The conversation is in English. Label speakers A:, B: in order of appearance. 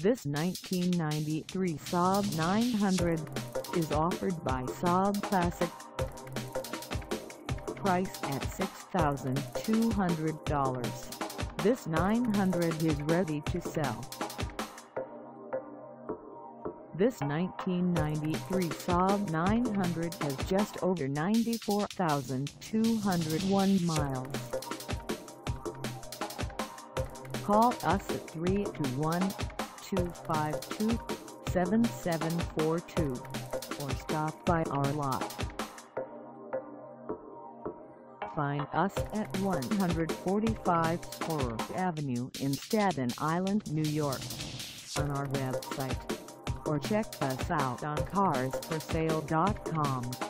A: This 1993 Saab 900 is offered by Saab Classic. Price at $6,200. This 900 is ready to sell. This 1993 Saab 900 has just over 94,201 miles. Call us at 321-252-7742 or stop by our lot. Find us at 145 Storer Avenue in Staten Island, New York on our website or check us out on carsforsale.com.